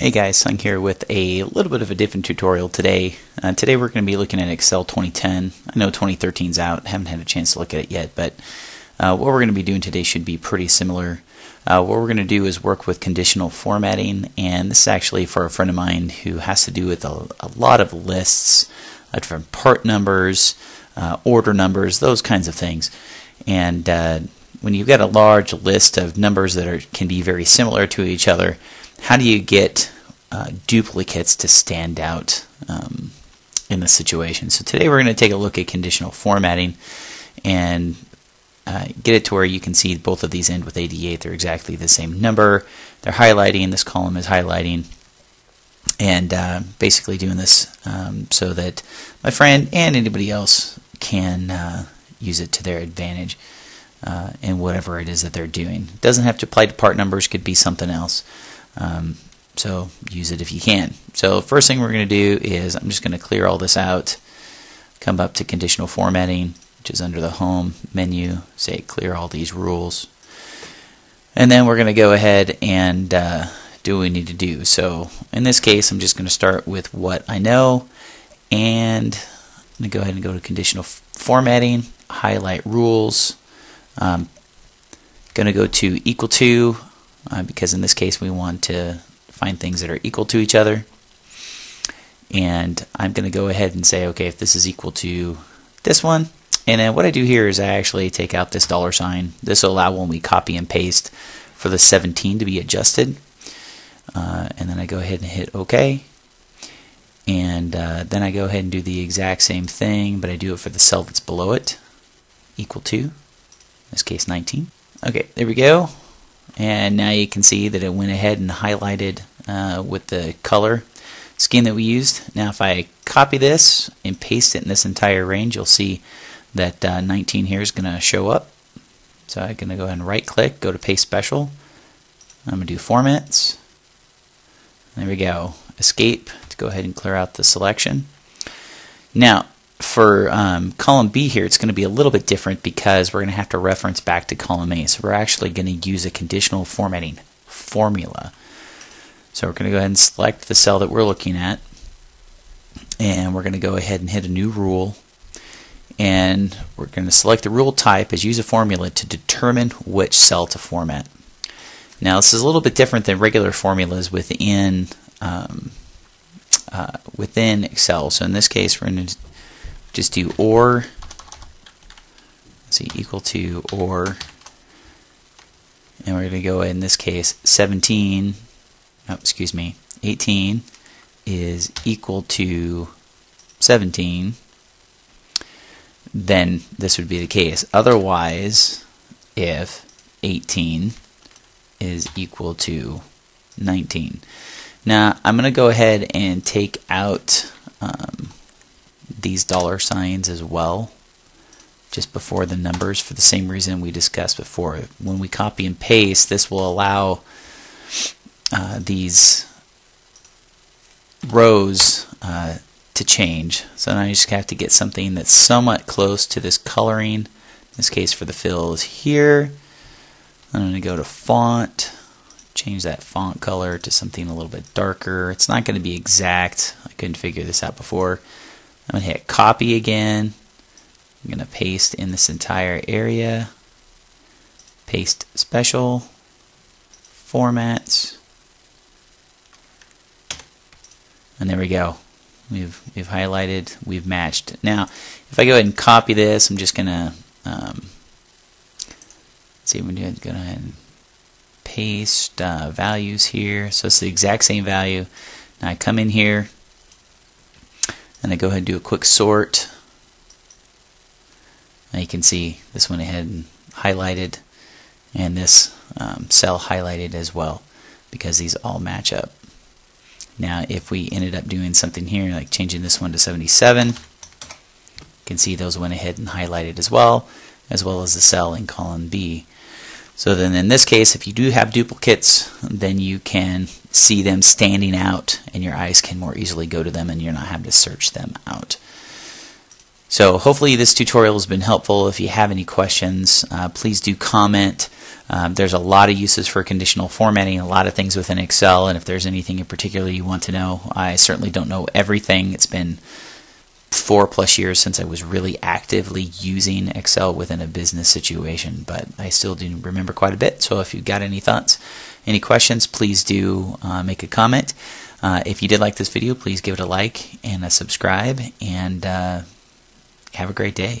Hey guys, Sung here with a little bit of a different tutorial today. Uh, today we're going to be looking at Excel 2010. I know 2013's out, haven't had a chance to look at it yet, but uh, what we're going to be doing today should be pretty similar. Uh, what we're going to do is work with conditional formatting, and this is actually for a friend of mine who has to do with a, a lot of lists, uh, different part numbers, uh, order numbers, those kinds of things. And uh, when you've got a large list of numbers that are, can be very similar to each other, how do you get uh, duplicates to stand out um, in the situation? So today we're going to take a look at conditional formatting and uh, get it to where you can see both of these end with 88. They're exactly the same number. They're highlighting. This column is highlighting. And uh, basically doing this um, so that my friend and anybody else can uh, use it to their advantage uh, in whatever it is that they're doing. It doesn't have to apply to part numbers, could be something else. Um, so use it if you can. So first thing we're going to do is I'm just going to clear all this out, come up to conditional formatting, which is under the home menu, say clear all these rules. And then we're going to go ahead and uh, do what we need to do. So in this case, I'm just going to start with what I know and I'm going to go ahead and go to conditional formatting, highlight rules. Um, going to go to equal to uh, because in this case we want to find things that are equal to each other. And I'm going to go ahead and say, okay, if this is equal to this one, and then what I do here is I actually take out this dollar sign. This will allow when we copy and paste for the 17 to be adjusted. Uh, and then I go ahead and hit OK. And uh, then I go ahead and do the exact same thing, but I do it for the cell that's below it, equal to, in this case 19. Okay, there we go and now you can see that it went ahead and highlighted uh, with the color scheme that we used. Now if I copy this and paste it in this entire range you'll see that uh, 19 here is going to show up. So I'm going to go ahead and right click, go to paste special. I'm going to do formats. There we go. Escape to go ahead and clear out the selection. Now for um, column B here, it's going to be a little bit different because we're going to have to reference back to column A. So we're actually going to use a conditional formatting formula. So we're going to go ahead and select the cell that we're looking at. And we're going to go ahead and hit a new rule. And we're going to select the rule type as use a formula to determine which cell to format. Now this is a little bit different than regular formulas within um, uh, within Excel. So in this case, we're going to just do or let's see equal to or and we're going to go in this case 17 oh, excuse me 18 is equal to 17 then this would be the case. Otherwise if 18 is equal to 19 now I'm going to go ahead and take out um, these dollar signs as well just before the numbers for the same reason we discussed before. When we copy and paste, this will allow uh, these rows uh, to change. So now you just have to get something that's somewhat close to this coloring. In this case for the fills here. I'm going to go to font, change that font color to something a little bit darker. It's not going to be exact. I couldn't figure this out before. I'm going to hit copy again. I'm going to paste in this entire area. Paste special. Formats. And there we go. We've, we've highlighted, we've matched. Now, if I go ahead and copy this, I'm just going to, um, see if we can go ahead and paste uh, values here. So it's the exact same value. Now I come in here, and I go ahead and do a quick sort. Now you can see this went ahead and highlighted and this um, cell highlighted as well because these all match up. Now if we ended up doing something here like changing this one to 77 you can see those went ahead and highlighted as well as well as the cell in column B. So then in this case, if you do have duplicates, then you can see them standing out and your eyes can more easily go to them and you're not having to search them out. So hopefully this tutorial has been helpful. If you have any questions, uh, please do comment. Um, there's a lot of uses for conditional formatting, a lot of things within Excel, and if there's anything in particular you want to know, I certainly don't know everything. It's been four plus years since I was really actively using Excel within a business situation, but I still do remember quite a bit. So if you've got any thoughts, any questions, please do uh, make a comment. Uh, if you did like this video, please give it a like and a subscribe, and uh, have a great day.